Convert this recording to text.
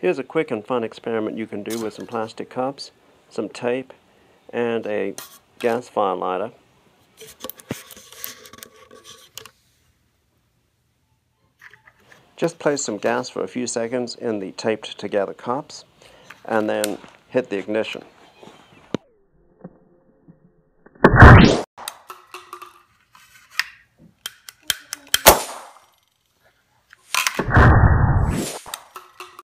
Here's a quick and fun experiment you can do with some plastic cups, some tape, and a gas fire lighter. Just place some gas for a few seconds in the taped together cups and then hit the ignition.